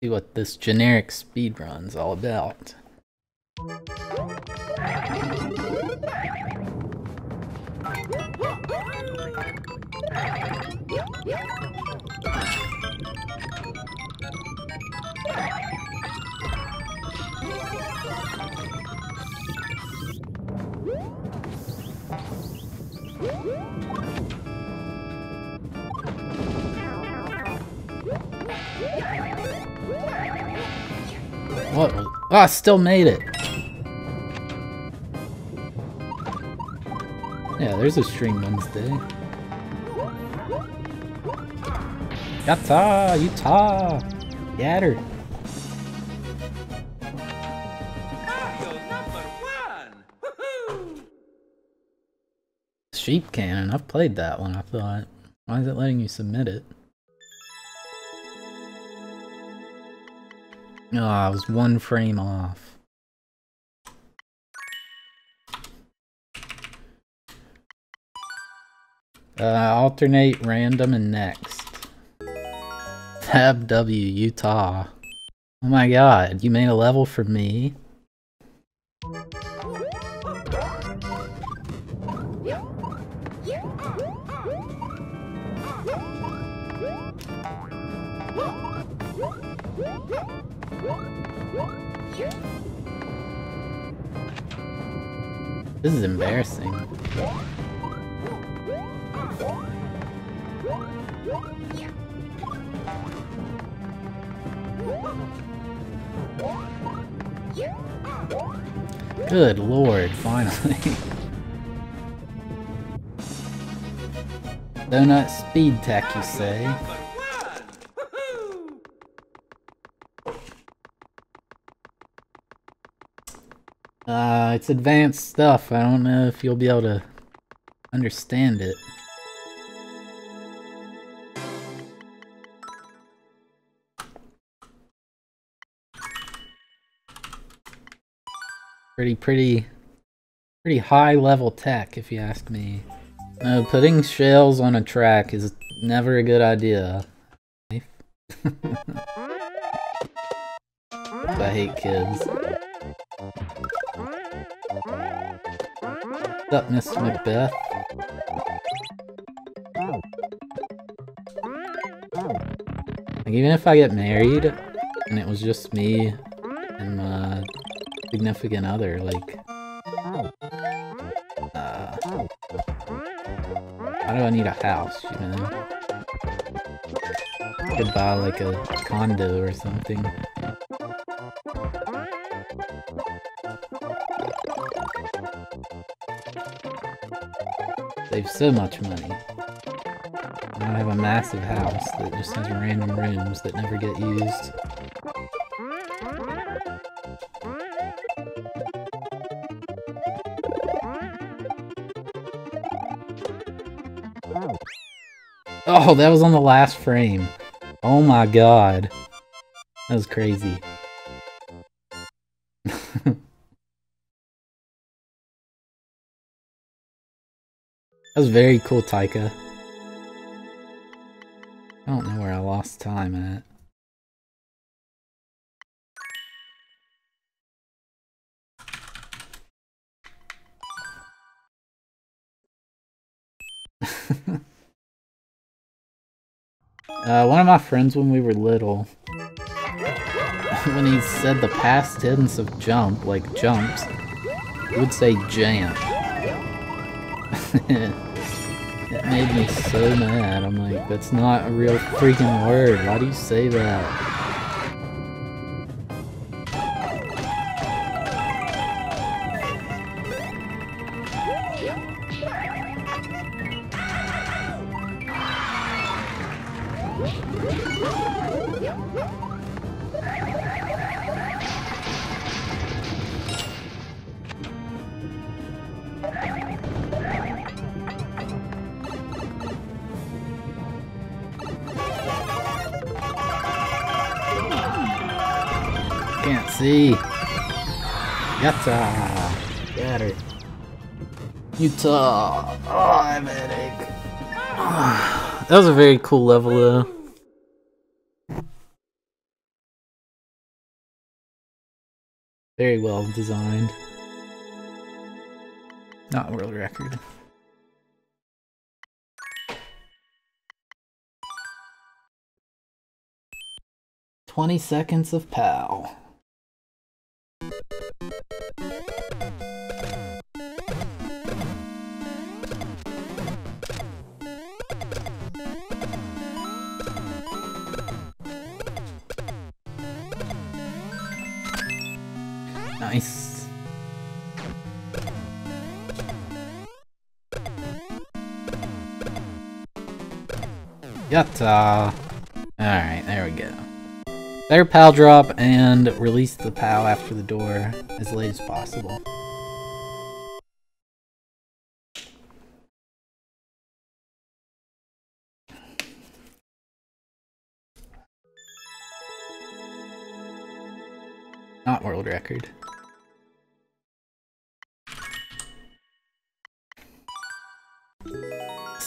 See what this generic speedrun's all about. What? I still made it. Yeah, there's a stream Wednesday. Yatta! Utah! Yatter! Sheep Cannon, I've played that one, I thought. Why is it letting you submit it? Oh, I was one frame off. Uh, alternate, random, and next. Tab W, Utah. Oh my god, you made a level for me? This is embarrassing. Good lord, finally. Donut speed tech, you say? Uh, it's advanced stuff. I don't know if you'll be able to understand it. Pretty, pretty, pretty high level tech, if you ask me. No, putting shells on a track is never a good idea. I hate kids. What's up, Miss Macbeth? Like, even if I get married, and it was just me and my significant other, like... Uh, why do I need a house, you know? I could buy, like, a condo or something. Save so much money. I have a massive house that just has random rooms that never get used. Oh, that was on the last frame. Oh my god. That was crazy. That was very cool, Taika. I don't know where I lost time at. uh, one of my friends when we were little, when he said the past tense of jump, like jumps, would say jam. it made me so mad. I'm like, that's not a real freaking word. Why do you say that? Utah. Oh, I have a headache. that was a very cool level, though. Very well designed. Not world record. Twenty seconds of POW. Nice. Yatta! Uh, alright, there we go. Better POW drop and release the POW after the door as late as possible. Not world record.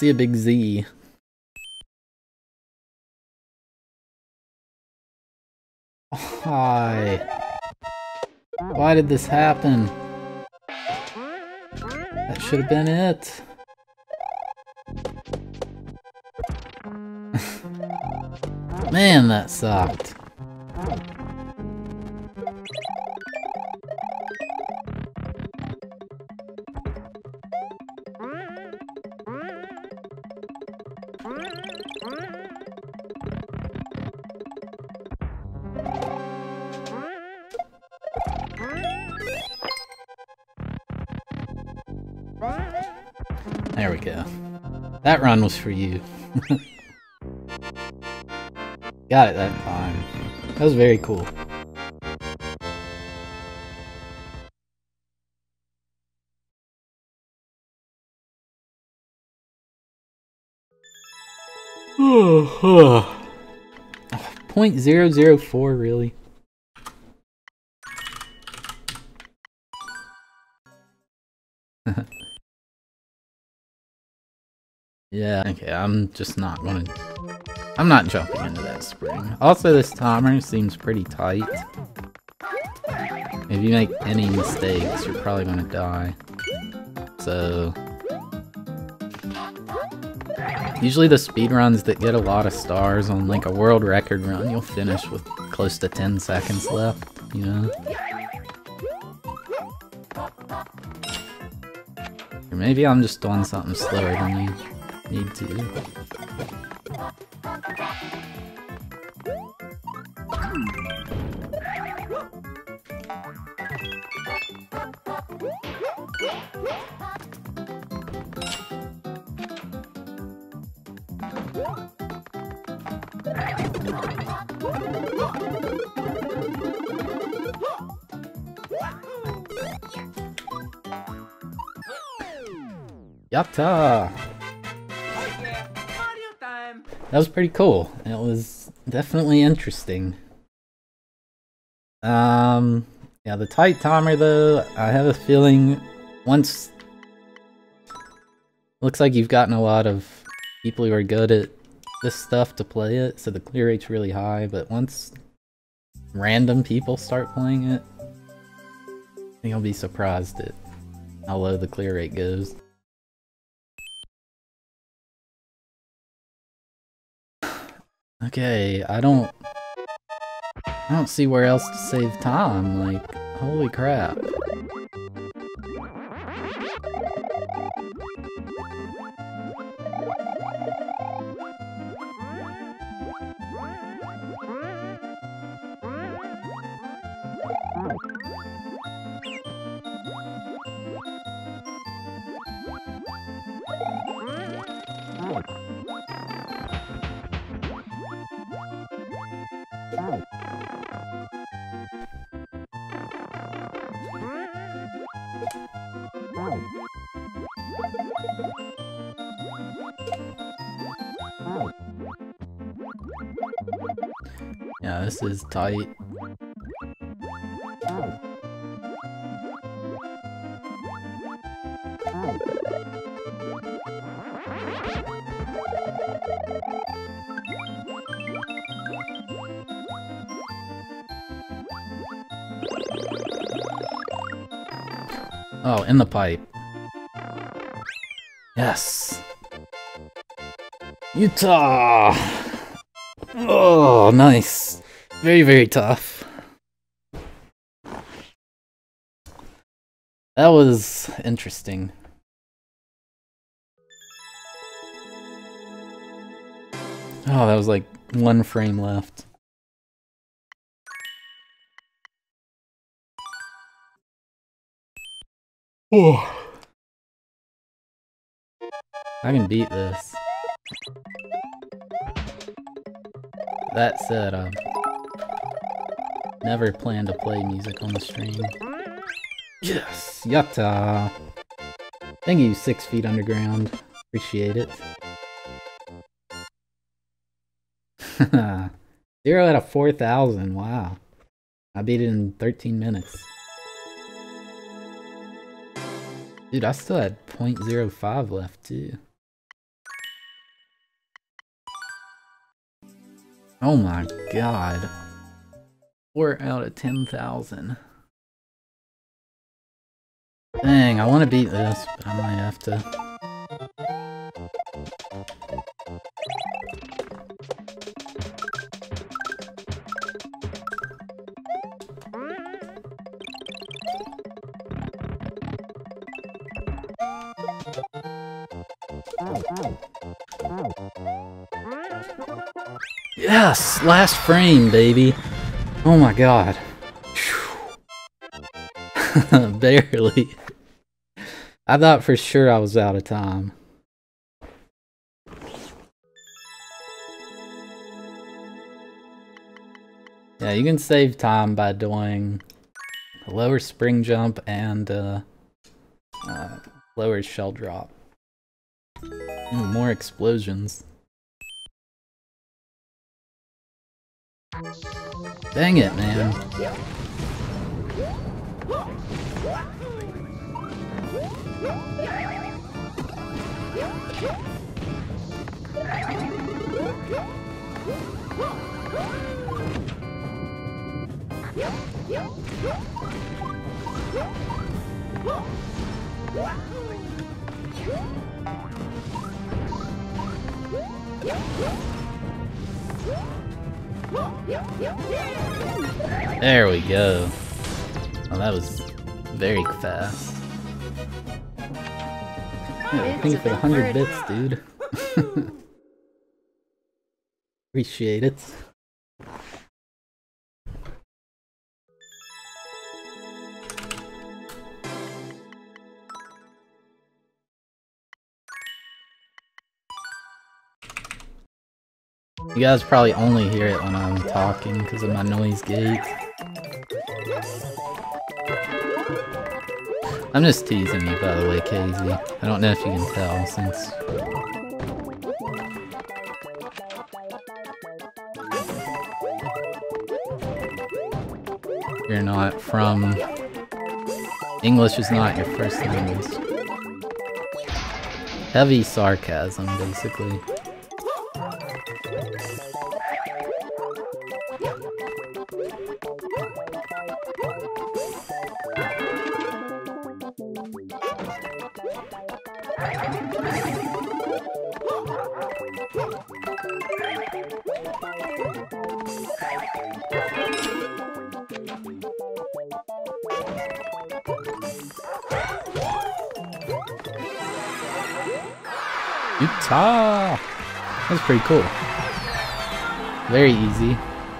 See a big Z. Why? Why did this happen? That should have been it. Man, that sucked. That run was for you. Got it that time. That was very cool. Point zero zero four, really? Yeah, okay, I'm just not gonna... I'm not jumping into that spring. Also, this timer seems pretty tight. If you make any mistakes, you're probably gonna die. So... Usually the speedruns that get a lot of stars on like a world record run, you'll finish with close to 10 seconds left, you know? Or maybe I'm just doing something slower than you need to. Yatta! That was pretty cool. It was definitely interesting. Um, yeah, the tight timer though, I have a feeling once... Looks like you've gotten a lot of people who are good at this stuff to play it, so the clear rate's really high, but once random people start playing it, I'll be surprised at how low the clear rate goes. Okay, I don't... I don't see where else to save time, like, holy crap. Yeah, this is tight. Oh, in the pipe. Yes. Utah! Oh, nice. Very, very tough. That was interesting. Oh, that was like one frame left. Oh. I can beat this. That said, um, never plan to play music on the stream. Yes! Yatta! Thank you, Six Feet Underground. Appreciate it. Zero out of 4,000, wow. I beat it in 13 minutes. Dude, I still had 0.05 left too. Oh my god. 4 out of 10,000. Dang, I want to beat this, but I might have to. Yes! Last frame, baby! Oh my god. Barely. I thought for sure I was out of time. Yeah, you can save time by doing a lower spring jump and uh, uh, lower shell drop. Ooh, more explosions. Dang it, man. There we go. Oh, that was very fast. Yeah, thank you for the 100 bits, dude. Appreciate it. You guys probably only hear it when I'm talking because of my noise gate. I'm just teasing you, by the way, Casey. I don't know if you can tell since... You're not from... English is not your first language. Heavy sarcasm, basically. That's pretty cool. Very easy,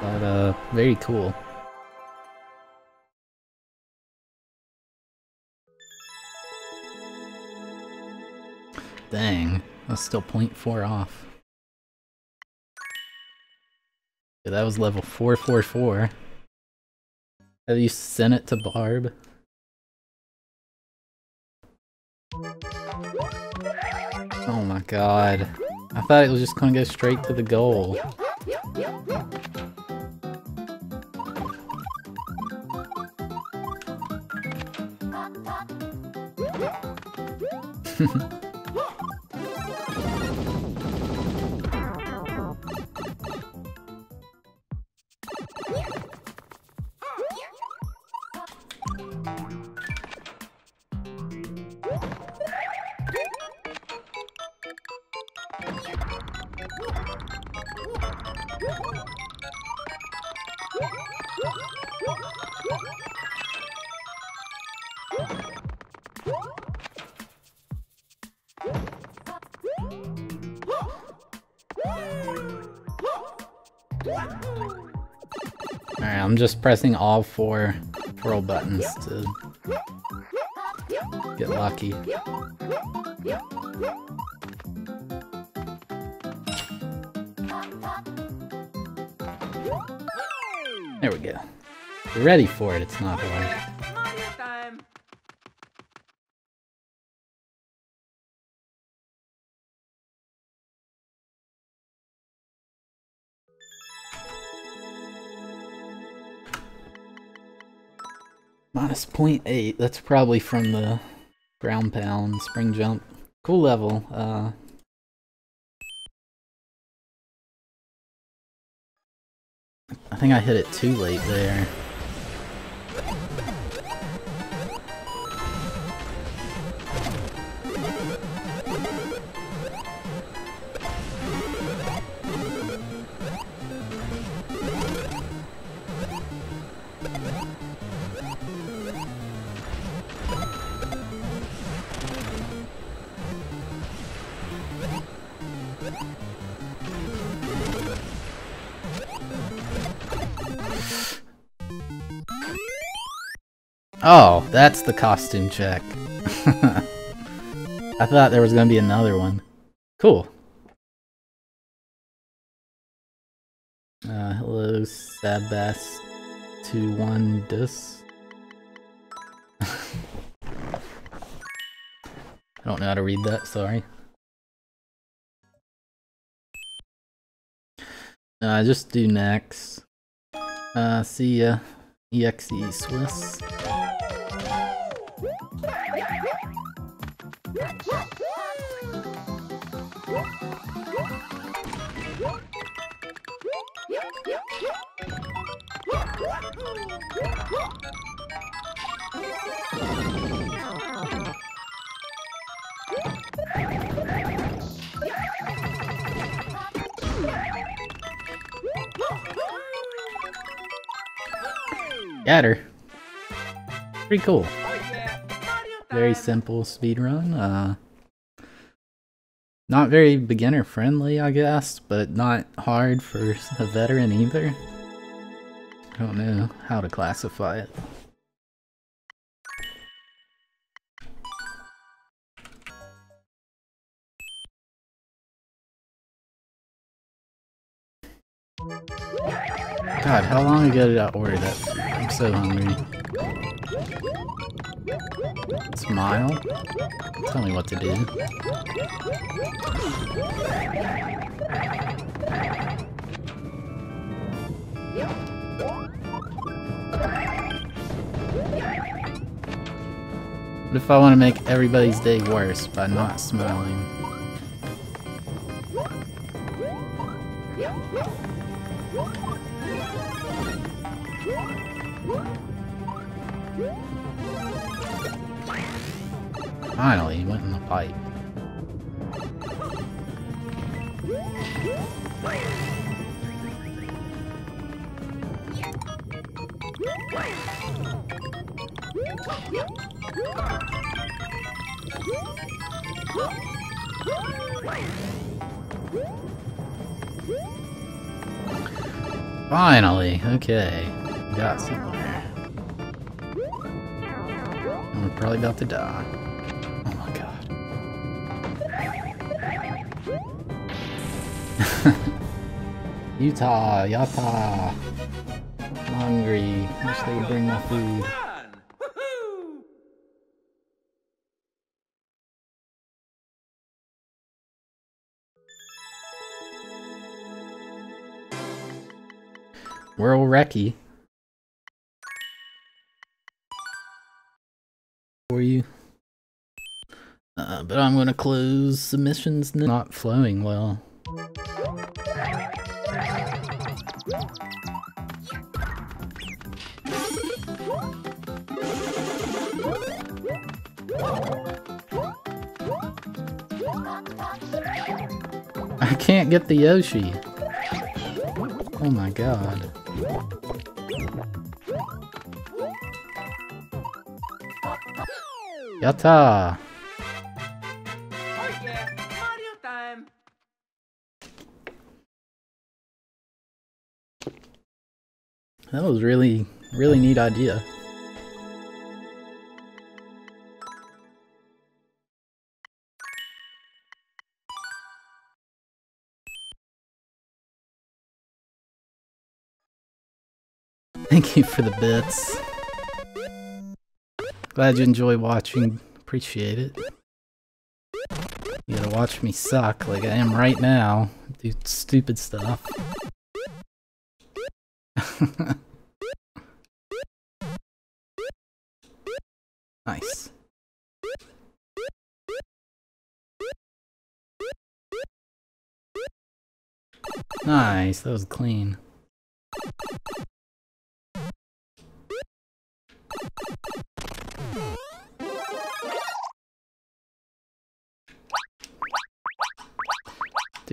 but uh, very cool. Dang, that's still 0.4 off. Yeah, that was level 444. Have you sent it to Barb? Oh my god. I thought it was just gonna go straight to the goal. Alright, I'm just pressing all four twirl buttons to get lucky. There we go. Ready for it, it's not hard. Minus 0.8, that's probably from the ground pound spring jump. Cool level, uh... I think I hit it too late there. Oh, that's the costume check. I thought there was gonna be another one. Cool. Uh, hello, Sabas to one dus. I don't know how to read that, sorry. Uh, just do next. Uh, see ya. EXE Swiss. Got her. Pretty cool. Very simple speed run. Uh, not very beginner friendly, I guess, but not hard for a veteran either. I don't know how to classify it. God, how long ago did I order that? I'm so hungry. Smile? Tell me what to do. What if I want to make everybody's day worse by not smiling? Finally, he went in the pipe. Finally, okay. Got somewhere. Probably about to die. Oh my god. Utah, Yata. I'm hungry. Wish they would bring my food. Recce. For you. Uh, but I'm gonna close submissions not flowing well. I can't get the Yoshi. Oh my god. That was really, really neat idea. Thank you for the bits. Glad you enjoy watching. Appreciate it. You gotta watch me suck like I am right now. Do stupid stuff. nice. Nice, that was clean.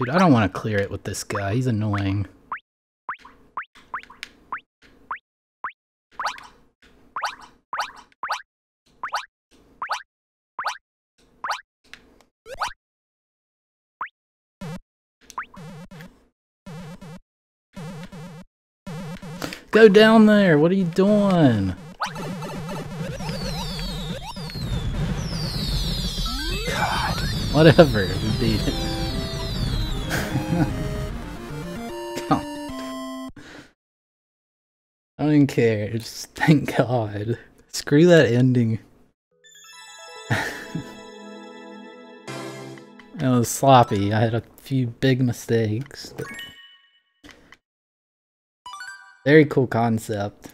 Dude, I don't want to clear it with this guy. He's annoying. Go down there! What are you doing? God. Whatever. We beat it. I don't even care. Just thank God. Screw that ending. that was sloppy. I had a few big mistakes. But... Very cool concept.